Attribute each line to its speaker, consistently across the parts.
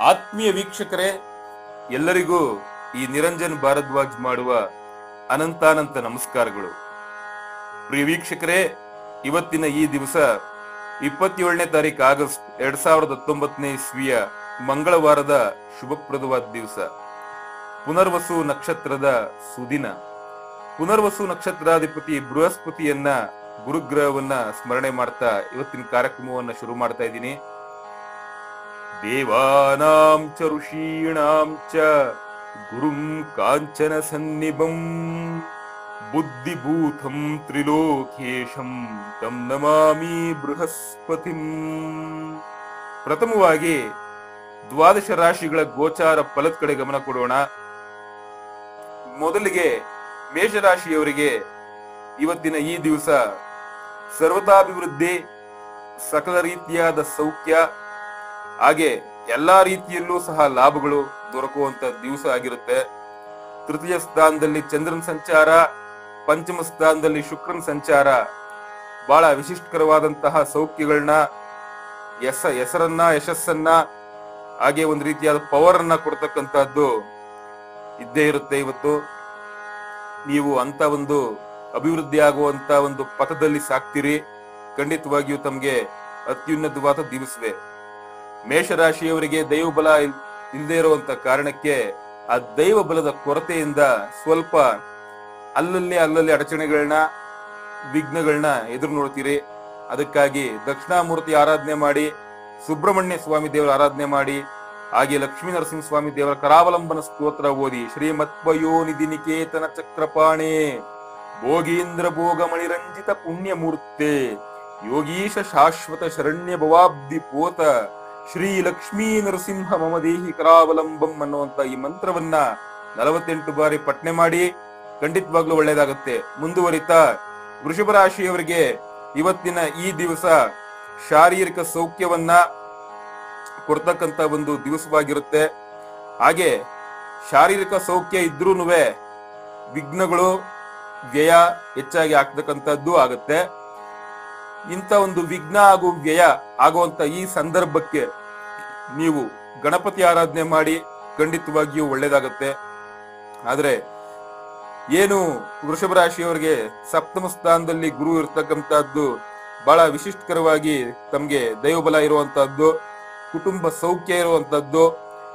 Speaker 1: ಆತ್ಮೀಯ ವೀಕ್ಷಕರೇ, ಎಲ್ಲರಿಗೂ ಈ ನಿರಂಜನ್ ಭಾರದ್ವಾಜ್ ಮಾಡುವ ಅನಂತಾನಂತ ನಮಸ್ಕಾರಗಳು. ಪ್ರಿಯ ವೀಕ್ಷಕರೇ, ಇವತ್ತಿನ ಈ ದಿವಸ ಇಪ್ಪತ್ತೇಳನೇ ತಾರೀಕು ಆಗಸ್ಟ್ ಎರಡ್ ಸಾವಿರದ ಹತ್ತೊಂಬತ್ತನೇ ಇಸ್ವಿಯ ಮಂಗಳವಾರದ ಶುಭಪ್ರದವಾದ ದಿವಸ. ಪುನರ್ವಸು ನಕ್ಷತ್ರದ ಸುದಿನ. ಪುನರ್ವಸು ನಕ್ಷತ್ರಾಧಿಪತಿ ಬೃಹಸ್ಪತಿಯನ್ನ ಗುರುಗ್ರಹವನ್ನ ಸ್ಮರಣೆ ಮಾಡ್ತಾ ಇವತ್ತಿನ ಕಾರ್ಯಕ್ರಮವನ್ನ ಶುರು ಮಾಡ್ತಾ ಇದ್ದೀನಿ. ದೇವಾನಾಂ ಚ ಚ ಗುರುಂ ಕಾಂಚನ ಸನ್ನಿಭಂ ಬುದ್ಧಿಭೂತಂ ತ್ರಿಲೋಕೇಶಂ ತಂ ನಮಾಮಿ ಬೃಹಸ್ಪತಿಂ ಪ್ರಥಮವಾಗಿ ದ್ವಾದಶ ರಾಶಿಗಳ ಗೋಚಾರ ಫಲದ ಕಡೆ ಗಮನ ಕೊಡೋಣ. ಮೊದಲಿಗೆ ಮೇಷರಾಶಿಯವರಿಗೆ ಇವತ್ತಿನ ಈ ದಿವಸ ಸರ್ವತಾಭಿವೃದ್ಧಿ, ಸಕಲ ರೀತಿಯಾದ ಸೌಖ್ಯ ಹಾಗೆ ಎಲ್ಲಾ ರೀತಿಯಲ್ಲೂ ಸಹ ಲಾಭಗಳು ದೊರಕುವಂತ ದಿವಸ ಆಗಿರುತ್ತೆ. ತೃತೀಯ ಸ್ಥಾನದಲ್ಲಿ ಚಂದ್ರನ ಸಂಚಾರ, ಪಂಚಮ ಸ್ಥಾನದಲ್ಲಿ ಶುಕ್ರನ ಸಂಚಾರ, ಬಹಳ ವಿಶಿಷ್ಟಕರವಾದಂತಹ ಸೌಖ್ಯಗಳನ್ನ ಎಸ ಹೆಸರನ್ನ, ಯಶಸ್ಸನ್ನ, ಹಾಗೆ ಒಂದು ರೀತಿಯಾದ ಪವರ್ ಅನ್ನ ಕೊಡ್ತಕ್ಕಂತಹದ್ದು ಇದ್ದೇ ಇರುತ್ತೆ ಇವತ್ತು. ನೀವು ಅಂತ ಒಂದು ಅಭಿವೃದ್ಧಿ ಆಗುವಂತ ಒಂದು ಪಥದಲ್ಲಿ ಸಾಕ್ತೀರಿ. ಖಂಡಿತವಾಗಿಯೂ ತಮಗೆ ಅತ್ಯುನ್ನತವಾದ ದಿವಸವೇ. ಮೇಷರಾಶಿಯವರಿಗೆ ದೈವ ಬಲ ಇಲ್ಲದೆ ಇರುವಂತ ಕಾರಣಕ್ಕೆ ಆ ದೈವ ಬಲದ ಕೊರತೆಯಿಂದ ಸ್ವಲ್ಪ ಅಲ್ಲಲ್ಲಿ ಅಲ್ಲಲ್ಲಿ ಅಡಚಣೆಗಳನ್ನ ವಿಘ್ನಗಳನ್ನ ಎದುರು ನೋಡ್ತೀರಿ. ಅದಕ್ಕಾಗಿ ದಕ್ಷಿಣಾಮೂರ್ತಿ ಆರಾಧನೆ ಮಾಡಿ, ಸುಬ್ರಹ್ಮಣ್ಯ ಸ್ವಾಮಿ ದೇವರ ಆರಾಧನೆ ಮಾಡಿ, ಹಾಗೆ ಲಕ್ಷ್ಮೀ ನರಸಿಂಹ ಸ್ವಾಮಿ ದೇವರ ಕರಾವಲಂಬನ ಸ್ತೋತ್ರ ಓದಿ ಶ್ರೀಮತ್ವಯೋನಿಧಿ ನಿಕೇತನ ಚಕ್ರಪಾಣೆ, ಭೋಗೀಂದ್ರ ಭೋಗ ಮಣಿರಂಜಿತ ಪುಣ್ಯಮೂರ್ತೆ, ಯೋಗೀಶ ಶಾಶ್ವತ ಶರಣ್ಯ ಭವಾಬ್ಧಿ ಪೋತ ಶ್ರೀ ಲಕ್ಷ್ಮೀ ನರಸಿಂಹ ಮಮ ದೇಹಿ ಕರಾವಲಂಬಂ ಅನ್ನುವಂತ ಈ ಮಂತ್ರವನ್ನ ನಲವತ್ತೆಂಟು ಬಾರಿ ಪಠನೆ ಮಾಡಿ ಖಂಡಿತವಾಗ್ಲೂ ಒಳ್ಳೇದಾಗುತ್ತೆ ಮುಂದುವರಿತಾ ವೃಷಭ ರಾಶಿಯವರಿಗೆ ಇವತ್ತಿನ ಈ ದಿವಸ ಶಾರೀರಿಕ ಸೌಖ್ಯವನ್ನ ಕೊಡ್ತಕ್ಕಂತ ಒಂದು ದಿವಸವಾಗಿರುತ್ತೆ. ಹಾಗೆ ಶಾರೀರಿಕ ಸೌಖ್ಯ ಇದ್ರೂ ವಿಘ್ನಗಳು ವ್ಯಯ ಹೆಚ್ಚಾಗಿ ಆಗ್ತಕ್ಕಂಥದ್ದು ಆಗುತ್ತೆ. ಇಂಥ ಒಂದು ವಿಘ್ನ ಹಾಗೂ ವ್ಯಯ ಆಗುವಂತ ಈ ಸಂದರ್ಭಕ್ಕೆ ನೀವು ಗಣಪತಿ ಆರಾಧನೆ ಮಾಡಿ ಖಂಡಿತವಾಗಿಯೂ ಒಳ್ಳೇದಾಗುತ್ತೆ. ಆದ್ರೆ ಏನು ವೃಷಭ ರಾಶಿಯವರಿಗೆ ಸಪ್ತಮ ಸ್ಥಾನದಲ್ಲಿ ಗುರು ಇರ್ತಕ್ಕಂಥದ್ದು ಬಹಳ ವಿಶಿಷ್ಟಕರವಾಗಿ ತಮಗೆ ದೈವಬಲ ಇರುವಂತಹದ್ದು ಕುಟುಂಬ ಸೌಖ್ಯ ಇರುವಂತಹದ್ದು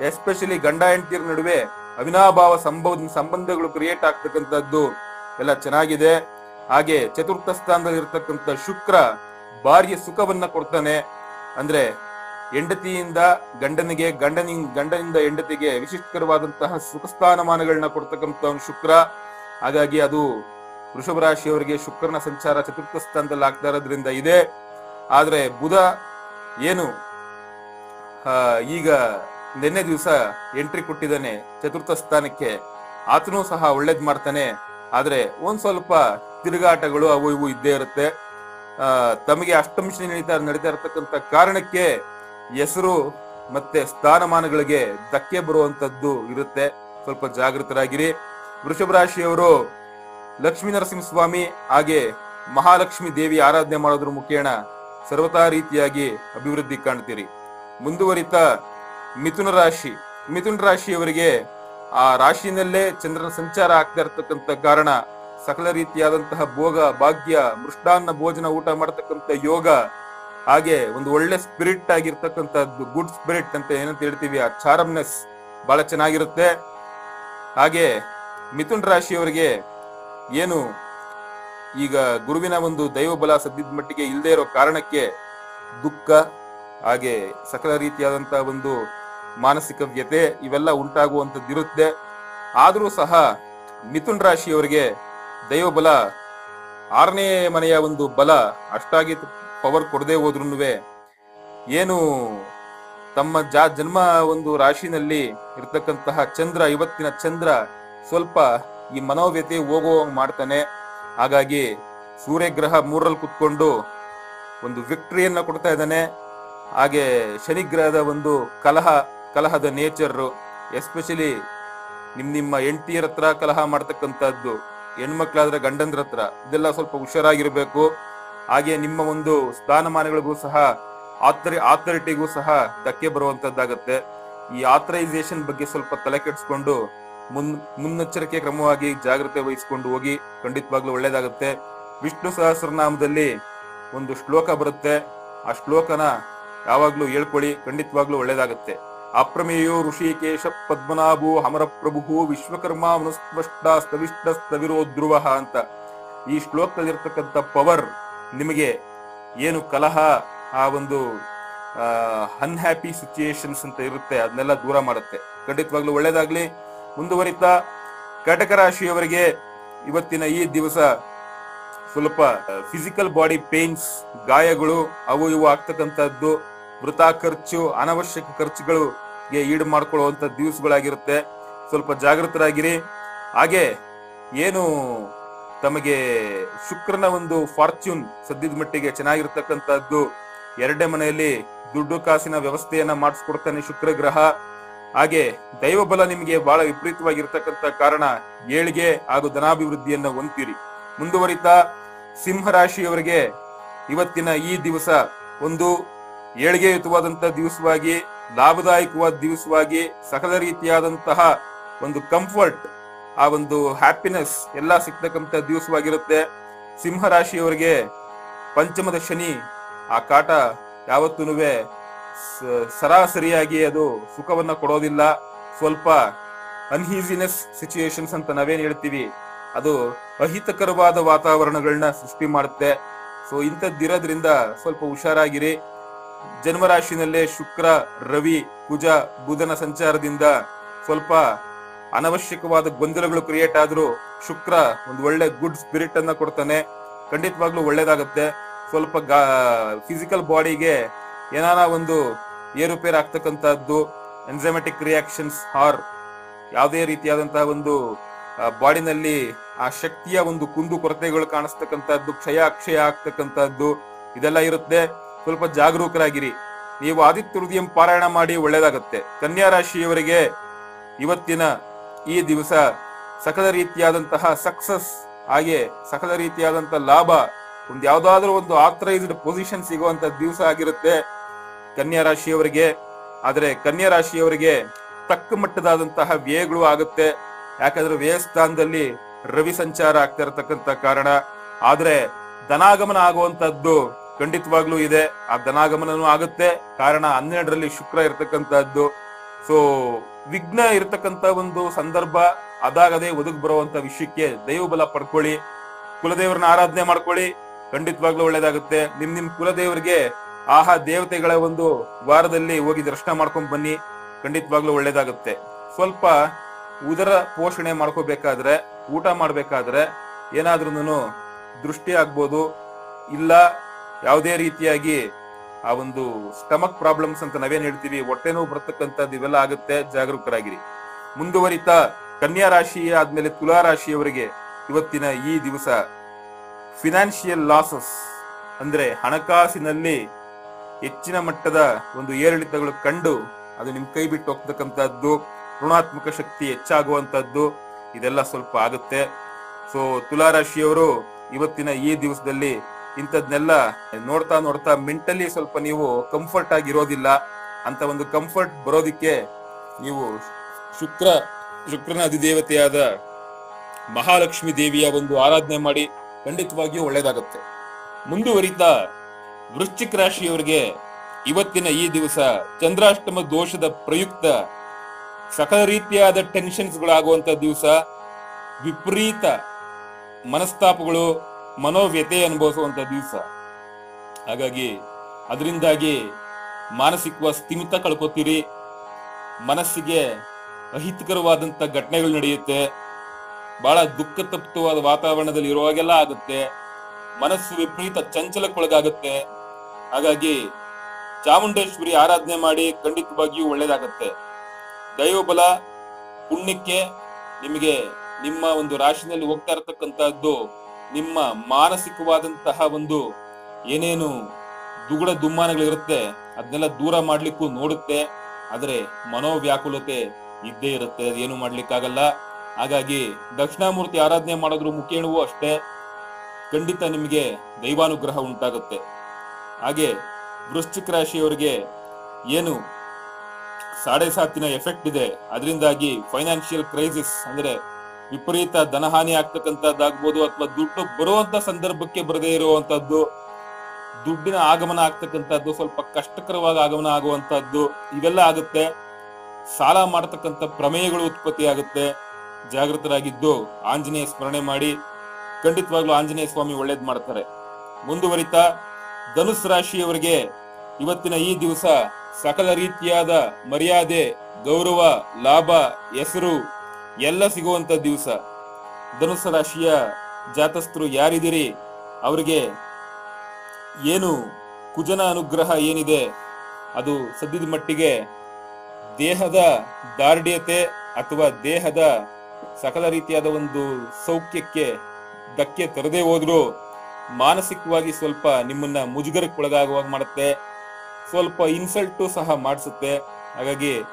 Speaker 1: ಎಸ್ಪೆಷಲಿ ಗಂಡ ಹೆಂಡತಿಯರ ನಡುವೆ ಅವಿನಾಭಾವ ಸಂಬಂಧ, ಸಂಬಂಧಗಳು ಕ್ರಿಯೇಟ್ ಆಗ್ತಕ್ಕಂಥದ್ದು ಎಲ್ಲ ಚೆನ್ನಾಗಿದೆ. ಹಾಗೆ ಚತುರ್ಥ ಸ್ಥಾನದಲ್ಲಿ ಇರತಕ್ಕಂತ ಶುಕ್ರ ಭಾರ್ಯ ಸುಖವನ್ನ ಕೊಡ್ತಾನೆ. ಅಂದ್ರೆ ಹೆಂಡತಿಯಿಂದ ಗಂಡನಿಗೆ ಗಂಡನಿ ಗಂಡನಿಂದ ಹೆಂಡತಿಗೆ ವಿಶಿಷ್ಟಕರವಾದಂತಹ ಸುಖ ಸ್ಥಾನಮಾನಗಳನ್ನ ಕೊಡ್ತಕ್ಕಂಥ ಶುಕ್ರ. ಹಾಗಾಗಿ ಅದು ವೃಷಭ ರಾಶಿಯವರಿಗೆ ಶುಕ್ರನ ಸಂಚಾರ ಚತುರ್ಥ ಸ್ಥಾನದಲ್ಲಿ ಆಗ್ತಾ ಇರೋದ್ರಿಂದ ಇದೆ. ಆದ್ರೆ ಬುಧ ಏನು ಈಗ ನಿನ್ನೆ ದಿವಸ ಎಂಟ್ರಿ ಕೊಟ್ಟಿದ್ದಾನೆ ಚತುರ್ಥ ಸ್ಥಾನಕ್ಕೆ. ಆತನೂ ಸಹ ಒಳ್ಳೇದ್ ಮಾಡ್ತಾನೆ. ಆದ್ರೆ ಒಂದ್ ಸ್ವಲ್ಪ ತಿರುಗಾಟಗಳು ಅವು ಇವು ಇದ್ದೇ ಇರುತ್ತೆ. ತಮಗೆ ಅಷ್ಟಮಿಷಿ ನಡೀತಾ ನಡೀತಾ ಇರತಕ್ಕಂತ ಕಾರಣಕ್ಕೆ ಹೆಸರು ಮತ್ತೆ ಸ್ಥಾನಮಾನಗಳಿಗೆ ಧಕ್ಕೆ ಬರುವಂತದ್ದು ಇರುತ್ತೆ. ಸ್ವಲ್ಪ ಜಾಗೃತರಾಗಿರಿ. ವೃಷಭ ರಾಶಿಯವರು ಲಕ್ಷ್ಮೀ ನರಸಿಂಹ ಸ್ವಾಮಿ ಹಾಗೆ ಮಹಾಲಕ್ಷ್ಮಿ ದೇವಿ ಆರಾಧನೆ ಮಾಡೋದ್ರ ಮುಖೇನ ಸರ್ವತಾ ರೀತಿಯಾಗಿ ಅಭಿವೃದ್ಧಿ ಕಾಣ್ತೀರಿ. ಮುಂದುವರಿತ ಮಿಥುನ ರಾಶಿ. ಮಿಥುನ ರಾಶಿಯವರಿಗೆ ಆ ರಾಶಿನಲ್ಲೇ ಚಂದ್ರನ ಸಂಚಾರ ಆಗ್ತಾ ಇರತಕ್ಕಂತ ಕಾರಣ ಸಕಲ ರೀತಿಯಾದಂತಹ ಭೋಗ, ಭಾಗ್ಯ, ಮೃಷ್ಟಾನ್ನ ಭೋಜನ ಊಟ ಮಾಡತಕ್ಕಂತ ಯೋಗ, ಹಾಗೆ ಒಂದು ಒಳ್ಳೆ ಸ್ಪಿರಿಟ್ ಆಗಿರ್ತಕ್ಕಂಥದ್ದು ಗುಡ್ ಸ್ಪಿರಿಟ್ ಅಂತ ಏನಂತ ಹೇಳ್ತೀವಿ, ಆ ಚಾರಮ್ನೆಸ್ ಬಹಳ ಚೆನ್ನಾಗಿರುತ್ತೆ. ಹಾಗೆ ಮಿಥುನ್ ರಾಶಿಯವರಿಗೆ ಏನು ಈಗ ಗುರುವಿನ ಒಂದು ದೈವ ಬಲ ಸದ್ಯದ ಮಟ್ಟಿಗೆ ಇಲ್ಲದೆ ಇರೋ ಕಾರಣಕ್ಕೆ ದುಃಖ, ಹಾಗೆ ಸಕಲ ರೀತಿಯಾದಂತಹ ಒಂದು ಮಾನಸಿಕ ವ್ಯತೆ ಇವೆಲ್ಲ ಉಂಟಾಗುವಂತದ್ದಿರುತ್ತೆ ಆದರೂ ಸಹ ಮಿಥುನ್ ರಾಶಿಯವರಿಗೆ ದೈವ ಬಲ ಆರನೇ ಮನೆಯ ಒಂದು ಬಲ ಅಷ್ಟಾಗಿ ಪವರ್ ಕೊಡದೆ ಹೋದ್ರೂ ಏನು ತಮ್ಮ ಜಾ ಜನ್ಮ ಒಂದು ರಾಶಿನಲ್ಲಿ ಇರ್ತಕ್ಕಂತಹ ಚಂದ್ರ, ಇವತ್ತಿನ ಚಂದ್ರ ಸ್ವಲ್ಪ ಈ ಮನೋವ್ಯತೆ ಹೋಗೋ ಮಾಡ್ತಾನೆ. ಹಾಗಾಗಿ ಸೂರ್ಯಗ್ರಹ ಮೂರಲ್ಲಿ ಕುತ್ಕೊಂಡು ಒಂದು ವಿಕ್ಟ್ರಿಯನ್ನ ಕೊಡ್ತಾ ಇದ್ದಾನೆ. ಹಾಗೆ ಶನಿಗ್ರಹದ ಒಂದು ಕಲಹ ಕಲಹದ ನೇಚರ್ ಎಸ್ಪೆಷಲಿ ನಿಮ್ ನಿಮ್ಮ ಹೆಂಡತಿಯರ ಹತ್ರ ಕಲಹ ಮಾಡ್ತಕ್ಕಂಥದ್ದು, ಹೆಣ್ಮಕ್ಳಾದ್ರೆ ಗಂಡಂದ್ರ ಹತ್ರ, ಇದೆಲ್ಲ ಸ್ವಲ್ಪ ಹುಷಾರಾಗಿರ್ಬೇಕು. ಹಾಗೆ ನಿಮ್ಮ ಒಂದು ಸ್ಥಾನಮಾನಗಳಿಗೂ ಸಹ ಆಥರಿ ಆಥರಿಟಿಗೂ ಸಹ ಧಕ್ಕೆ ಬರುವಂತದ್ದಾಗತ್ತೆ ಈ ಆಥರೈಸೇಷನ್ ಬಗ್ಗೆ ಸ್ವಲ್ಪ ತಲೆ ಕೆಡಿಸ್ಕೊಂಡು ಮುನ್, ಮುನ್ನೆಚ್ಚರಿಕೆ ಕ್ರಮವಾಗಿ ಜಾಗ್ರತೆ ವಹಿಸಿಕೊಂಡು ಹೋಗಿ ಖಂಡಿತವಾಗ್ಲೂ ಒಳ್ಳೇದಾಗುತ್ತೆ. ವಿಷ್ಣು ಸಹಸ್ರನಾಮದಲ್ಲಿ ಒಂದು ಶ್ಲೋಕ ಬರುತ್ತೆ. ಆ ಶ್ಲೋಕನ ಯಾವಾಗ್ಲೂ ಹೇಳ್ಕೊಳ್ಳಿ, ಖಂಡಿತವಾಗ್ಲೂ ಒಳ್ಳೇದಾಗುತ್ತೆ. ಅಪ್ರಮೇಯೋ ಋಷಿಕೇಶ ಪದ್ಮನಾಭೋ ಪ್ರಭು ವಿಶ್ವಕರ್ಮ ಮನುಸ್ಪಷ್ಟ ಸ್ತವಿಷ್ಟ ಸ್ಥವಿರೋ ಧ್ರುವ ಅಂತ. ಈ ಶ್ಲೋಕದಲ್ಲಿರ್ತಕ್ಕಂಥ ಪವರ್ ನಿಮಗೆ ಏನು ಕಲಹ, ಆ ಒಂದು ಅನ್ಹ್ಯಾಪಿ ಸಿಚುಯೇಷನ್ಸ್ ಅಂತ ಇರುತ್ತೆ, ಅದನ್ನೆಲ್ಲ ದೂರ ಮಾಡುತ್ತೆ. ಖಂಡಿತವಾಗ್ಲೂ ಒಳ್ಳೇದಾಗ್ಲಿ. ಮುಂದುವರಿತಾ, ಕಟಕ ರಾಶಿಯವರಿಗೆ ಇವತ್ತಿನ ಈ ದಿವಸ ಸ್ವಲ್ಪ ಫಿಸಿಕಲ್ ಬಾಡಿ ಪೇನ್ಸ್ ಗಾಯಗಳು, ಅವು ಇವು ಆಗ್ತಕ್ಕಂಥದ್ದು. ವೃಥಾ ಖರ್ಚು, ಅನವಶ್ಯಕ ಖರ್ಚುಗಳಿಗೆ ಈಡು ಮಾಡ್ಕೊಳ್ಳುವಂತ ದಿವಸಗಳಾಗಿರುತ್ತೆ. ಸ್ವಲ್ಪ ಜಾಗೃತರಾಗಿರಿ. ಹಾಗೆ ಏನು ತಮಗೆ ಶುಕ್ರನ ಒಂದು ಫಾರ್ಚ್ಯೂನ್ ಸದ್ಯದ ಮಟ್ಟಿಗೆ ಚೆನ್ನಾಗಿರ್ತಕ್ಕಂಥದ್ದು. ಎರಡನೇ ಮನೆಯಲ್ಲಿ ದುಡ್ಡು ಕಾಸಿನ ವ್ಯವಸ್ಥೆಯನ್ನ ಮಾಡಿಸ್ಕೊಡ್ತಾನೆ ಶುಕ್ರ ಗ್ರಹ ಹಾಗೆ ದೈವ ಬಲ ನಿಮಗೆ ಬಹಳ ವಿಪರೀತವಾಗಿರ್ತಕ್ಕಂಥ ಕಾರಣ ಏಳಿಗೆ ಹಾಗೂ ಧನಾಭಿವೃದ್ಧಿಯನ್ನ ಹೊಂದಿರಿ ಮುಂದುವರಿತಾ ಸಿಂಹರಾಶಿಯವರಿಗೆ ಇವತ್ತಿನ ಈ ದಿವಸ ಒಂದು ಏಳಿಗೆಯುತವಾದಂತ ದಿವಸವಾಗಿ, ಲಾಭದಾಯಕವಾದ ದಿವಸವಾಗಿ, ಸಕಲ ರೀತಿಯಾದಂತಹ ಒಂದು ಕಂಫರ್ಟ್ ಆ ಒಂದು ಹ್ಯಾಪಿನೆಸ್ ಎಲ್ಲ ಸಿಗ್ತಕ್ಕಂಥ ದಿವಸವಾಗಿರುತ್ತೆ. ಸಿಂಹ ರಾಶಿಯವರಿಗೆ ಪಂಚಮದ ಶನಿ, ಆ ಕಾಟ ಯಾವತ್ತೂ ಸರಾಸರಿಯಾಗಿ ಅದು ಸುಖವನ್ನ ಕೊಡೋದಿಲ್ಲ. ಸ್ವಲ್ಪ ಅನ್ಹೀಸಿನೆಸ್ ಸಿಚುಯೇಷನ್ಸ್ ಅಂತ ನಾವೇನ್ ಹೇಳ್ತೀವಿ, ಅದು ಅಹಿತಕರವಾದ ವಾತಾವರಣಗಳನ್ನ ಸೃಷ್ಟಿ ಮಾಡುತ್ತೆ. ಸೊ ಇಂಥದ್ದಿರೋದ್ರಿಂದ ಸ್ವಲ್ಪ ಹುಷಾರಾಗಿರಿ. ಜನ್ಮರಾಶಿನಲ್ಲೇ ಶುಕ್ರ, ರವಿ, ಕುಜ, ಬುಧನ ಸಂಚಾರದಿಂದ ಸ್ವಲ್ಪ ಅನವಶ್ಯಕವಾದ ಗೊಂದಲಗಳು ಕ್ರಿಯೇಟ್ ಆದ್ರೂ ಶುಕ್ರ ಒಂದು ಒಳ್ಳೆ ಗುಡ್ ಸ್ಪಿರಿಟ್ ಅನ್ನ ಕೊಡ್ತಾನೆ. ಖಂಡಿತವಾಗ್ಲೂ ಒಳ್ಳೇದಾಗತ್ತೆ. ಸ್ವಲ್ಪ ಫಿಸಿಕಲ್ ಬಾಡಿಗೆ ಏನಾರ ಒಂದು ಏರುಪೇರು ಆಗ್ತಕ್ಕಂತಹದ್ದು ಎನ್ಸೈಮೆಟಿಕ್ ರಿಯಾಕ್ಷನ್ಸ್ ಆರ್ ಯಾವುದೇ ರೀತಿಯಾದಂತಹ ಒಂದು ಬಾಡಿನಲ್ಲಿ ಆ ಶಕ್ತಿಯ ಒಂದು ಕುಂದು ಕೊರತೆಗಳು ಕಾಣಿಸ್ತಕ್ಕಂಥದ್ದು, ಕ್ಷಯ, ಅಕ್ಷಯ ಆಗ್ತಕ್ಕಂಥದ್ದು, ಇದೆಲ್ಲ ಇರುತ್ತೆ. ಸ್ವಲ್ಪ ಜಾಗರೂಕರಾಗಿರಿ. ನೀವು ಆದಿತ್ಯ ಹೃದಯಂ ಪಾರಾಯಣ ಮಾಡಿ ಒಳ್ಳೇದಾಗತ್ತೆ ಕನ್ಯಾ ರಾಶಿಯವರಿಗೆ ಇವತ್ತಿನ ಈ ದಿವಸ ಸಕಲ ರೀತಿಯಾದಂತಹ ಸಕ್ಸಸ್ ಹಾಗೆ ಸಕಲ ರೀತಿಯಾದಂತಹ ಲಾಭ, ಒಂದು ಯಾವ್ದಾದ್ರೂ ಒಂದು ಆಥರೈಸ್ಡ್ ಪೊಸಿಷನ್ ಸಿಗುವಂತ ದಿವಸ ಆಗಿರುತ್ತೆ ಕನ್ಯಾ ರಾಶಿಯವರಿಗೆ. ಆದ್ರೆ ಕನ್ಯಾ ರಾಶಿಯವರಿಗೆ ತಕ್ಕ ಮಟ್ಟದಾದಂತಹ ವ್ಯಯಗಳು ಆಗುತ್ತೆ. ಯಾಕಂದ್ರೆ ವ್ಯಯ ಸ್ಥಾನದಲ್ಲಿ ರವಿ ಸಂಚಾರ ಆಗ್ತಾ ಇರತಕ್ಕಂತ ಕಾರಣ. ಆದ್ರೆ ಧನಾಗಮನ ಆಗುವಂತದ್ದು ಖಂಡಿತವಾಗ್ಲೂ ಇದೆ. ಆ ಧನಾಗಮನನೂ ಆಗುತ್ತೆ. ಕಾರಣ ಹನ್ನೆರಡರಲ್ಲಿ ಶುಕ್ರ ಇರತಕ್ಕಂತಹದ್ದು. ಸೊ ವಿಘ್ನ ಇರತಕ್ಕಂತ ಒಂದು ಸಂದರ್ಭ. ಅದಾಗದೆ ಒದಗಿ ಬರುವಂತ ವಿಷಯಕ್ಕೆ ದೈವ ಬಲ ಪಡ್ಕೊಳ್ಳಿ. ಕುಲದೇವರನ್ನ ಆರಾಧನೆ ಮಾಡ್ಕೊಳ್ಳಿ. ಖಂಡಿತವಾಗ್ಲೂ ಒಳ್ಳೇದಾಗುತ್ತೆ. ನಿಮ್ ನಿಮ್ ಕುಲದೇವರಿಗೆ ಆಹಾ ದೇವತೆಗಳ ಒಂದು ವಾರದಲ್ಲಿ ಹೋಗಿ ದರ್ಶನ ಮಾಡ್ಕೊಂಡ್ ಬನ್ನಿ. ಖಂಡಿತವಾಗ್ಲೂ ಒಳ್ಳೇದಾಗುತ್ತೆ. ಸ್ವಲ್ಪ ಉದರ ಪೋಷಣೆ ಮಾಡ್ಕೋಬೇಕಾದ್ರೆ, ಊಟ ಮಾಡ್ಬೇಕಾದ್ರೆ ಏನಾದ್ರೂ ದೃಷ್ಟಿ ಆಗ್ಬೋದು. ಇಲ್ಲ ಯಾವುದೇ ರೀತಿಯಾಗಿ ಆ ಒಂದು ಸ್ಟಮಕ್ ಪ್ರಾಬ್ಲಮ್ಸ್ ಅಂತ ನಾವೇನ್ ಹೇಳ್ತೀವಿ, ಹೊಟ್ಟೆ ನೋವು ಬರ್ತಕ್ಕಂಥದ್ದು ಇವೆಲ್ಲ ಆಗುತ್ತೆ, ಜಾಗರೂಕರಾಗಿರಿ. ಮುಂದುವರಿತ ಕನ್ಯಾ ರಾಶಿ ಆದ್ಮೇಲೆ ತುಲಾ ರಾಶಿಯವರಿಗೆ ಇವತ್ತಿನ ಈ ದಿವಸ ಫಿನಾನ್ಷಿಯಲ್ ಲಾಸಸ್ ಅಂದ್ರೆ ಹಣಕಾಸಿನಲ್ಲಿ ಹೆಚ್ಚಿನ ಮಟ್ಟದ ಒಂದು ಏರಿಳಿತಗಳು ಕಂಡು ಅದು ನಿಮ್ ಕೈ ಬಿಟ್ಟು ಹೋಗ್ತಕ್ಕಂಥದ್ದು, ಋಣಾತ್ಮಕ ಶಕ್ತಿ ಹೆಚ್ಚಾಗುವಂತದ್ದು ಇದೆಲ್ಲ ಸ್ವಲ್ಪ ಆಗುತ್ತೆ. ಸೊ ತುಲಾ ರಾಶಿಯವರು ಇವತ್ತಿನ ಈ ದಿವಸದಲ್ಲಿ ಇಂಥದ್ನೆಲ್ಲ ನೋಡ್ತಾ ನೋಡ್ತಾ ಮೆಂಟಲಿ ಸ್ವಲ್ಪ ನೀವು ಕಂಫರ್ಟ್ ಆಗಿರೋದಿಲ್ಲ ಅಂತ ಒಂದು ಕಂಫರ್ಟ್ ಬರೋದಿಕ್ಕೆ ನೀವು ಶುಕ್ರ, ಶುಕ್ರನ ಅಧಿದೇವತೆಯಾದ ಮಹಾಲಕ್ಷ್ಮಿ ದೇವಿಯ ಒಂದು ಆರಾಧನೆ ಮಾಡಿ ಖಂಡಿತವಾಗಿಯೂ ಒಳ್ಳೇದಾಗುತ್ತೆ. ಮುಂದುವರಿತಾ ವೃಶ್ಚಿಕ ರಾಶಿಯವರಿಗೆ ಇವತ್ತಿನ ಈ ದಿವಸ ಚಂದ್ರಾಷ್ಟಮ ದೋಷದ ಪ್ರಯುಕ್ತ ಸಕಲ ರೀತಿಯಾದ ಟೆನ್ಷನ್ಸ್ಗಳಾಗುವಂತ ದಿವಸ ವಿಪರೀತ ಮನಸ್ತಾಪಗಳು ಮನೋವ್ಯತೆ ಅನುಭವಿಸುವಂತ ದಿವಸ. ಹಾಗಾಗಿ ಅದರಿಂದಾಗಿ ಮಾನಸಿಕ ಸ್ಥಿಮಿತ ಕಳ್ಕೊತೀರಿ. ಮನಸ್ಸಿಗೆ ಅಹಿತಕರವಾದಂತ ಘಟನೆಗಳು ನಡೆಯುತ್ತೆ. ಬಹಳ ದುಃಖ ತಪ್ತವಾದ ವಾತಾವರಣದಲ್ಲಿ ಇರುವಾಗೆಲ್ಲ ಆಗುತ್ತೆ. ಮನಸ್ಸು ವಿಪರೀತ ಚಂಚಲಕ್ಕೊಳಗಾಗುತ್ತೆ. ಹಾಗಾಗಿ ಚಾಮುಂಡೇಶ್ವರಿ ಆರಾಧನೆ ಮಾಡಿ ಖಂಡಿತವಾಗಿಯೂ ಒಳ್ಳೇದಾಗತ್ತೆ. ದೈವಬಲ, ಪುಣ್ಯಕ್ಕೆ ನಿಮಗೆ ನಿಮ್ಮ ಒಂದು ರಾಶಿನಲ್ಲಿ ಹೋಗ್ತಾ ಇರತಕ್ಕಂತಹದ್ದು ನಿಮ್ಮ ಮಾನಸಿಕವಾದಂತಹ ಒಂದು ಏನೇನು ದುಗುಡ ದುಮ್ಮಾನಗಳಿರುತ್ತೆ, ಅದನ್ನೆಲ್ಲ ದೂರ ಮಾಡ್ಲಿಕ್ಕೂ ನೋಡುತ್ತೆ, ಆದರೆ ಮನೋವ್ಯಾಕುಲತೆ ಇದ್ದೇ ಇರುತ್ತೆ ಅದೇನು ಮಾಡ್ಲಿಕ್ಕಾಗಲ್ಲ. ಹಾಗಾಗಿ ದಕ್ಷಿಣಾಮೂರ್ತಿ ಆರಾಧನೆ ಮಾಡೋದ್ರ ಮುಖೇಣವೂ ಅಷ್ಟೇ. ಖಂಡಿತ ನಿಮಗೆ ದೈವಾನುಗ್ರಹ ಉಂಟಾಗುತ್ತೆ. ಹಾಗೆ ವೃಶ್ಚಿಕ ರಾಶಿಯವರಿಗೆ ಏನು ಸಾಡೆ ಸಾತಿನ ಎಫೆಕ್ಟ್ ಇದೆ, ಅದರಿಂದಾಗಿ ಫೈನಾನ್ಷಿಯಲ್ ಕ್ರೈಸಿಸ್ ಅಂದ್ರೆ ವಿಪರೀತ ಧನಹಾನಿ ಆಗ್ತಕ್ಕಂಥದ್ದಾಗ್ಬೋದು ಅಥವಾ ದುಡ್ಡು ಬರುವಂತ ಸಂದರ್ಭಕ್ಕೆ ಬರದೇ ಇರುವಂತದ್ದು ದುಡ್ಡಿನ ಆಗಮನ ಆಗ್ತಕ್ಕಂಥದ್ದು, ಸ್ವಲ್ಪ ಕಷ್ಟಕರವಾಗಿ ಆಗಮನ ಆಗುವಂತಹದ್ದು ಇವೆಲ್ಲ ಆಗುತ್ತೆ. ಸಾಲ ಮಾಡತಕ್ಕಂಥ ಪ್ರಮೇಯಗಳು ಉತ್ಪತ್ತಿ ಆಗುತ್ತೆ. ಜಾಗೃತರಾಗಿದ್ದು ಆಂಜನೇಯ ಸ್ಮರಣೆ ಮಾಡಿ, ಖಂಡಿತವಾಗ್ಲೂ ಆಂಜನೇಯ ಸ್ವಾಮಿ ಒಳ್ಳೇದ್ ಮಾಡ್ತಾರೆ. ಮುಂದುವರಿತಾ, ಧನುಸ್ ರಾಶಿಯವರಿಗೆ ಇವತ್ತಿನ ಈ ದಿವಸ ಸಕಲ ರೀತಿಯಾದ ಮರ್ಯಾದೆ, ಗೌರವ, ಲಾಭ, ಹೆಸರು ಎಲ್ಲ ಸಿಗುವಂತ ದಿವಸ. ಧನುಸ ರಾಶಿಯ ಜಾತಸ್ಥರು ಯಾರಿದ್ದೀರಿ? ಅವರಿಗೆ ಏನು ಕುಜನ ಅನುಗ್ರಹ ಏನಿದೆ? ಅದು ಸದ್ಯದ ಮಟ್ಟಿಗೆ ದೇಹದ ದಾರ್ಢ್ಯತೆ ಅಥವಾ ದೇಹದ ಸಕಲ ರೀತಿಯಾದ ಒಂದು ಸೌಖ್ಯಕ್ಕೆ ಧಕ್ಕೆ ತರದೇ ಹೋದ್ರು ಮಾನಸಿಕವಾಗಿ ಸ್ವಲ್ಪ ನಿಮ್ಮನ್ನ ಮುಜುಗರಕ್ಕೊಳಗಾಗುವಾಗ ಮಾಡುತ್ತೆ. ಸ್ವಲ್ಪ ಇನ್ಸಲ್ಟು ಸಹ ಮಾಡಿಸುತ್ತೆ. ಹಾಗಾಗಿ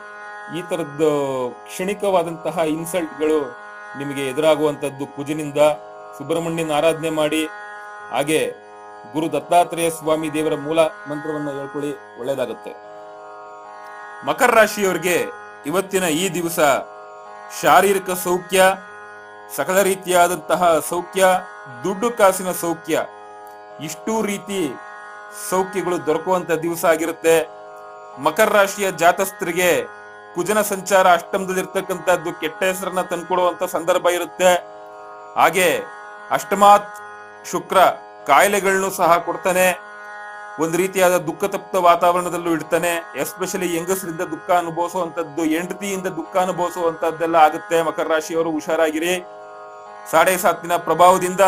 Speaker 1: ಈ ತರದ್ದು ಕ್ಷಣಿಕವಾದಂತಹ ಇನ್ಸಲ್ಟ್ಗಳು ನಿಮಗೆ ಎದುರಾಗುವಂತದ್ದು ಕುಜಿನಿಂದ ಸುಬ್ರಹ್ಮಣ್ಯನ ಆರಾಧನೆ ಮಾಡಿ, ಹಾಗೆ ಗುರು ದತ್ತಾತ್ರೇಯ ಸ್ವಾಮಿ ದೇವರ ಮೂಲ ಮಂತ್ರವನ್ನು ಹೇಳ್ಕೊಳ್ಳಿ ಒಳ್ಳೇದಾಗುತ್ತೆ ಮಕರ ರಾಶಿಯವರಿಗೆ ಇವತ್ತಿನ ಈ ದಿವಸ ಶಾರೀರಿಕ ಸೌಖ್ಯ, ಸಕಲ ರೀತಿಯಾದಂತಹ ಸೌಖ್ಯ, ದುಡ್ಡು ಕಾಸಿನ ಸೌಖ್ಯ, ಇಷ್ಟೂ ರೀತಿ ಸೌಖ್ಯಗಳು ದೊರಕುವಂತ ದಿವಸ ಆಗಿರುತ್ತೆ. ಮಕರ ರಾಶಿಯ ಜಾತಸ್ಥರಿಗೆ ಕುಜನ ಸಂಚಾರ ಅಷ್ಟಮದಲ್ಲಿರ್ತಕ್ಕಂಥದ್ದು ಕೆಟ್ಟ ಹೆಸರನ್ನ ತಂದ್ಕೊಡುವಂತ ಸಂದರ್ಭ ಇರುತ್ತೆ. ಹಾಗೆ ಅಷ್ಟಮಾತ್ ಶುಕ್ರ ಕಾಯಿಲೆಗಳನ್ನು ಸಹ ಕೊಡ್ತಾನೆ. ಒಂದು ರೀತಿಯಾದ ದುಃಖ ತಪ್ತ ವಾತಾವರಣದಲ್ಲೂ ಇಡ್ತಾನೆ. ಎಸ್ಪೆಷಲಿ ಹೆಂಗಸರಿಂದ ದುಃಖ ಅನುಭವಿಸುವಂತದ್ದು ಹೆಂಡತಿಯಿಂದ ದುಃಖ ಅನುಭವಿಸುವಂತದ್ದೆಲ್ಲ ಆಗುತ್ತೆ. ಮಕರ ರಾಶಿಯವರು ಹುಷಾರಾಗಿರಿ. ಸಾಡೆ ಸಾತಿನ ಪ್ರಭಾವದಿಂದ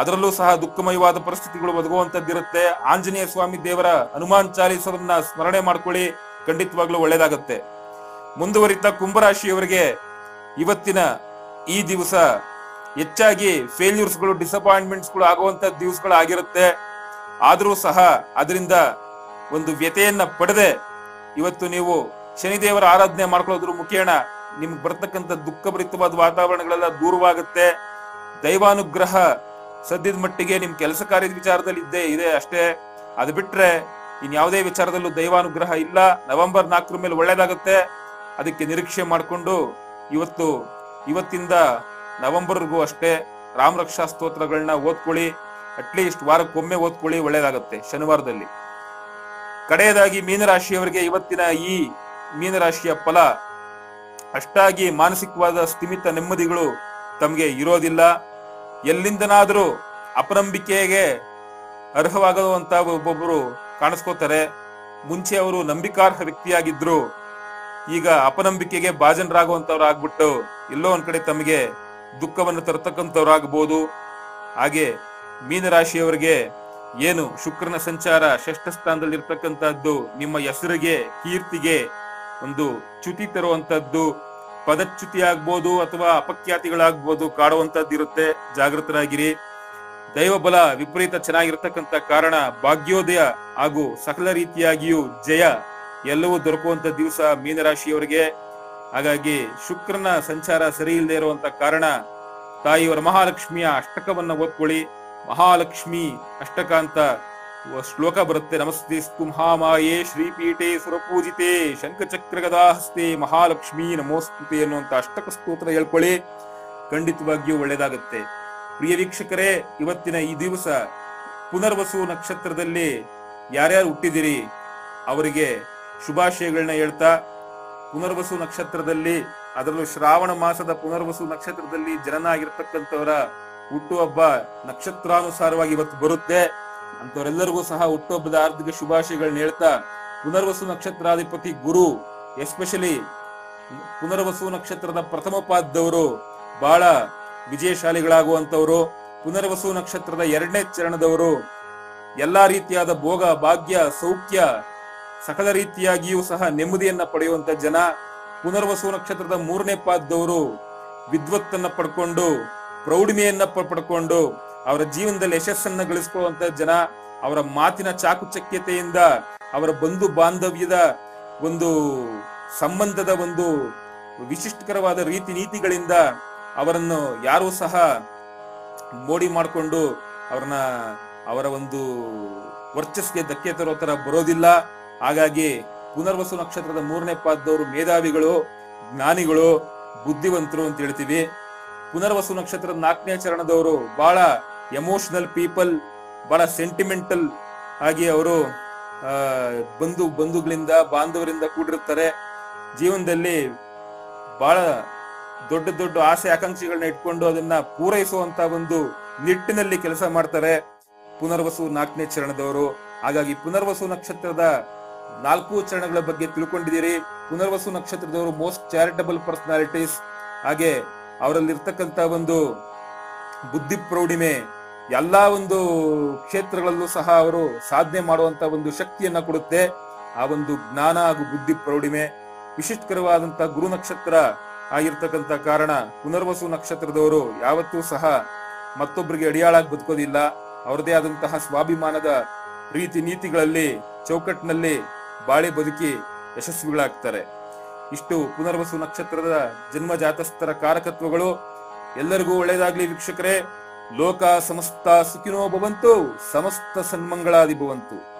Speaker 1: ಅದರಲ್ಲೂ ಸಹ ದುಃಖಮಯವಾದ ಪರಿಸ್ಥಿತಿಗಳು ಒದಗುವಂತದ್ದಿರುತ್ತೆ ಆಂಜನೇಯ ಸ್ವಾಮಿ ದೇವರ ಹನುಮಾನ್ ಚಾಲೀಸವನ್ನ ಸ್ಮರಣೆ ಮಾಡ್ಕೊಳ್ಳಿ. ಖಂಡಿತವಾಗ್ಲೂ ಒಳ್ಳೇದಾಗುತ್ತೆ. ಮುಂದುವರಿತ ಕುಂಭರಾಶಿಯವರಿಗೆ ಇವತ್ತಿನ ಈ ದಿವಸ ಹೆಚ್ಚಾಗಿ ಫೇಲ್ಯೂರ್ಸ್ಗಳು ಡಿಸಪಾಯಿಂಟ್ಮೆಂಟ್ಸ್ಗಳು ಆಗುವಂತ ದಿವಸಗಳಾಗಿರುತ್ತೆ. ಆದರೂ ಸಹ ಅದರಿಂದ ಒಂದು ವ್ಯತೆಯನ್ನ ಪಡೆದೆ ಇವತ್ತು ನೀವು ಶನಿದೇವರ ಆರಾಧನೆ ಮಾಡ್ಕೊಳ್ಳೋದ್ರ ಮುಖೇಣ ನಿಮ್ಗೆ ಬರ್ತಕ್ಕಂಥ ದುಃಖಭರಿತವಾದ ವಾತಾವರಣಗಳೆಲ್ಲ ದೂರವಾಗುತ್ತೆ. ದೈವಾನುಗ್ರಹ ಸದ್ಯದ ಮಟ್ಟಿಗೆ ನಿಮ್ ಕೆಲಸ ಕಾರ್ಯದ ವಿಚಾರದಲ್ಲಿ ಇದ್ದೇ ಇದೆ ಅಷ್ಟೇ. ಅದು ಬಿಟ್ರೆ ಇನ್ ಯಾವುದೇ ವಿಚಾರದಲ್ಲೂ ದೈವಾನುಗ್ರಹ ಇಲ್ಲ. ನವೆಂಬರ್ ನಾಲ್ಕರ ಮೇಲೆ ಒಳ್ಳೇದಾಗುತ್ತೆ. ಅದಕ್ಕೆ ನಿರೀಕ್ಷೆ ಮಾಡಿಕೊಂಡು ಇವತ್ತು, ಇವತ್ತಿಂದ ನವೆಂಬರ್ಗೂ ಅಷ್ಟೇ ರಾಮ ರಕ್ಷಾ ಸ್ತೋತ್ರಗಳನ್ನ ಓದ್ಕೊಳ್ಳಿ ಅಟ್ಲೀಸ್ಟ್ ವಾರಕ್ಕೊಮ್ಮೆ ಓದ್ಕೊಳ್ಳಿ, ಒಳ್ಳೇದಾಗುತ್ತೆ ಶನಿವಾರದಲ್ಲಿ. ಕಡೆಯದಾಗಿ ಮೀನರಾಶಿಯವರಿಗೆ ಇವತ್ತಿನ ಈ ಮೀನರಾಶಿಯ ಫಲ, ಅಷ್ಟಾಗಿ ಮಾನಸಿಕವಾದ ಸ್ಥಿಮಿತ ನೆಮ್ಮದಿಗಳು ತಮಗೆ ಇರೋದಿಲ್ಲ. ಎಲ್ಲಿಂದನಾದರೂ ಅಪನಂಬಿಕೆಗೆ ಅರ್ಹವಾಗುವಂತ ಒಬ್ಬೊಬ್ಬರು ಕಾಣಿಸ್ಕೋತಾರೆ. ಮುಂಚೆ ಅವರು ನಂಬಿಕಾರ್ಹ ವ್ಯಕ್ತಿಯಾಗಿದ್ರು. ಈಗ ಅಪನಂಬಿಕೆಗೆ ಭಾಜನರಾಗುವಂತವ್ರು ಆಗ್ಬಿಟ್ಟು ಎಲ್ಲೋ ಒಂದ್ ಕಡೆ ತಮಗೆ ದುಃಖವನ್ನು ತರತಕ್ಕಂಥವ್ರಾಗಬಹುದು ಹಾಗೆ ಮೀನರಾಶಿಯವರಿಗೆ ಏನು ಶುಕ್ರನ ಸಂಚಾರ ಷಷ್ಠ ಸ್ಥಾನದಲ್ಲಿ ಇರ್ತಕ್ಕಂಥದ್ದು ನಿಮ್ಮ ಹೆಸರಿಗೆ, ಕೀರ್ತಿಗೆ ಒಂದು ಚ್ಯುತಿ ತರುವಂತದ್ದು ಪದಚ್ಯುತಿ ಆಗ್ಬೋದು ಅಥವಾ ಅಪಖ್ಯಾತಿಗಳಾಗ್ಬೋದು ಕಾಡುವಂತದ್ದು ಇರುತ್ತೆ ಜಾಗೃತರಾಗಿರಿ. ದೈವ ಬಲ ವಿಪರೀತ ಚೆನ್ನಾಗಿರ್ತಕ್ಕಂಥ ಕಾರಣ ಭಾಗ್ಯೋದಯ ಹಾಗೂ ಸಕಲ ರೀತಿಯಾಗಿಯೂ ಜಯ ಎಲ್ಲವೂ ದೊರಕುವಂತ ದಿವಸ ಮೀನರಾಶಿಯವರಿಗೆ. ಹಾಗಾಗಿ ಶುಕ್ರನ ಸಂಚಾರ ಸರಿ ಇಲ್ಲದೆ ಇರುವಂತ ಕಾರಣ ತಾಯಿಯವರ ಮಹಾಲಕ್ಷ್ಮಿಯ ಅಷ್ಟಕವನ್ನ ಓದ್ಕೊಳ್ಳಿ ಮಹಾಲಕ್ಷ್ಮಿ ಅಷ್ಟಕ ಅಂತ ಶ್ಲೋಕ ಬರುತ್ತೆ. ನಮಸ್ತೆ ಮಹಾಮಾಯೇ ಶ್ರೀಪೀಠೆ ಸುರಪೂಜಿತೆ ಶಂಖಚಕ್ರ ಗದಾಹಸ್ತೆ ಮಹಾಲಕ್ಷ್ಮಿ ನಮೋಸ್ತುತೆ ಅನ್ನುವಂತ ಅಷ್ಟಕ ಸ್ತೋತ್ರ ಹೇಳ್ಕೊಳ್ಳಿ. ಖಂಡಿತವಾಗಿಯೂ ಒಳ್ಳೇದಾಗುತ್ತೆ ಪ್ರಿಯ ವೀಕ್ಷಕರೇ, ಇವತ್ತಿನ ಈ ದಿವಸ ಪುನರ್ವಸು ನಕ್ಷತ್ರದಲ್ಲಿ ಯಾರ್ಯಾರು ಹುಟ್ಟಿದಿರಿ, ಅವರಿಗೆ ಶುಭಾಶಯಗಳನ್ನ ಹೇಳ್ತಾ, ಪುನರ್ವಸು ನಕ್ಷತ್ರದಲ್ಲಿ, ಅದರಲ್ಲೂ ಶ್ರಾವಣ ಮಾಸದ ಪುನರ್ವಸು ನಕ್ಷತ್ರದಲ್ಲಿ ಜನನ ಆಗಿರ್ತಕ್ಕಂಥವರ ಹುಟ್ಟುಹಬ್ಬ ನಕ್ಷತ್ರಾನುಸಾರವಾಗಿ ಇವತ್ತು ಬರುತ್ತೆ. ಅಂತವರೆಲ್ಲರಿಗೂ ಸಹ ಹುಟ್ಟುಹಬ್ಬದ ಆರ್ಥಿಕ ಶುಭಾಶಯಗಳನ್ನ ಹೇಳ್ತಾ, ಪುನರ್ವಸು ನಕ್ಷತ್ರಾಧಿಪತಿ ಗುರು, ಎಸ್ಪೆಷಲಿ ಪುನರ್ವಸು ನಕ್ಷತ್ರದ ಪ್ರಥಮ ಪಾದದವರು ಬಹಳ ವಿಜಯಶಾಲಿಗಳಾಗುವಂತವರು ಪುನರ್ವಸು ನಕ್ಷತ್ರದ ಎರಡನೇ ಚರಣದವರು, ಎಲ್ಲಾ ರೀತಿಯಾದ ಭೋಗ, ಭಾಗ್ಯ, ಸೌಖ್ಯ ಸಕಲ ರೀತಿಯಾಗಿಯೂ ಸಹ ನೆಮ್ಮದಿಯನ್ನ ಪಡೆಯುವಂತ ಜನ ಪುನರ್ವಸು ನಕ್ಷತ್ರದ ಮೂರನೇ ಪಾದದವರು ವಿದ್ವತ್ತನ್ನ ಪಡ್ಕೊಂಡು, ಪ್ರೌಢಿಮೆಯನ್ನ ಪಡ್ಕೊಂಡು, ಅವರ ಜೀವನದಲ್ಲಿ ಯಶಸ್ಸನ್ನ ಗಳಿಸ್ಕೊಳ್ಳುವಂತ ಜನ, ಅವರ ಮಾತಿನ ಚಾಕುಚಕ್ಯತೆಯಿಂದ ಅವರ ಬಂಧು ಬಾಂಧವ್ಯದ ಒಂದು ಸಂಬಂಧದ ಒಂದು ವಿಶಿಷ್ಟಕರವಾದ ರೀತಿ ನೀತಿಗಳಿಂದ ಅವರನ್ನು ಯಾರೂ ಸಹ ಮೋಡಿ ಮಾಡಿಕೊಂಡು ಅವ್ರನ್ನ ಅವರ ಒಂದು ವರ್ಚಸ್ಗೆ ಧಕ್ಕೆ ತರೋ ತರ ಬರೋದಿಲ್ಲ. ಹಾಗಾಗಿ ಪುನರ್ವಸು ನಕ್ಷತ್ರದ ಮೂರನೇ ಪಾದದವರು ಮೇಧಾವಿಗಳು, ಜ್ಞಾನಿಗಳು, ಬುದ್ಧಿವಂತರು ಅಂತ ಹೇಳ್ತೀವಿ. ಪುನರ್ವಸು ನಕ್ಷತ್ರದ ನಾಲ್ಕನೇ ಚರಣದವರು ಬಹಳ ಎಮೋಷನಲ್ ಪೀಪಲ್ ಬಹಳ ಸೆಂಟಿಮೆಂಟಲ್ ಆಗಿ ಅವರು ಬಂಧು, ಬಂಧುಗಳಿಂದ, ಬಾಂಧವರಿಂದ ಕೂಡಿರುತ್ತಾರೆ. ಜೀವನದಲ್ಲಿ ಬಹಳ ದೊಡ್ಡ ದೊಡ್ಡ ಆಸೆ ಆಕಾಂಕ್ಷೆಗಳನ್ನ ಇಟ್ಕೊಂಡು ಅದನ್ನ ಪೂರೈಸುವಂತ ಒಂದು ನಿಟ್ಟಿನಲ್ಲಿ ಕೆಲಸ ಮಾಡ್ತಾರೆ ಪುನರ್ವಸು ನಾಲ್ಕನೇ ಚರಣದವರು. ಹಾಗಾಗಿ ಪುನರ್ವಸು ನಕ್ಷತ್ರದ ನಾಲ್ಕು ಚರಣಗಳ ಬಗ್ಗೆ ತಿಳ್ಕೊಂಡಿದ್ದೀರಿ. ಪುನರ್ವಸು ನಕ್ಷತ್ರದವರು ಮೋಸ್ಟ್ ಚಾರಿಟಬಲ್ ಪರ್ಸನಾಲಿಟೀಸ್. ಹಾಗೆ ಅವರಲ್ಲಿರ್ತಕ್ಕಂಥ ಒಂದು ಬುದ್ಧಿ ಪ್ರೌಢಿಮೆ, ಎಲ್ಲಾ ಒಂದು ಕ್ಷೇತ್ರಗಳಲ್ಲೂ ಸಹ ಅವರು ಸಾಧನೆ ಮಾಡುವಂತ ಒಂದು ಶಕ್ತಿಯನ್ನ ಕೊಡುತ್ತೆ. ಆ ಒಂದು ಜ್ಞಾನ ಹಾಗೂ ಬುದ್ಧಿ ಪ್ರೌಢಿಮೆ ವಿಶಿಷ್ಟಕರವಾದಂತ ಗುರು ನಕ್ಷತ್ರ ಆಗಿರ್ತಕ್ಕಂಥ ಕಾರಣ ಪುನರ್ವಸು ನಕ್ಷತ್ರದವರು ಯಾವತ್ತೂ ಸಹ ಮತ್ತೊಬ್ಬರಿಗೆ ಅಡಿಯಾಳಾಗಿ ಬದುಕೋದಿಲ್ಲ. ಅವರದೇ ಆದಂತಹ ಸ್ವಾಭಿಮಾನದ ರೀತಿ ನೀತಿಗಳಲ್ಲಿ, ಚೌಕಟ್ಟಿನಲ್ಲಿ ಬಾಳೆ ಬದುಕಿ ಯಶಸ್ವಿಗಳಾಗ್ತಾರೆ. ಇಷ್ಟು ಪುನರ್ವಸು ನಕ್ಷತ್ರದ ಜನ್ಮ ಜಾತಸ್ಥರ ಕಾರಕತ್ವಗಳು ಎಲ್ಲರಿಗೂ ಒಳ್ಳೆಯದಾಗ್ಲಿ ವೀಕ್ಷಕರೇ. ಲೋಕ ಸಮಸ್ತ ಸುಖಿನೋ ಭವಂತು, ಸಮಸ್ತ ಸನ್ಮಂಗಳಾದಿ ಭವಂತು.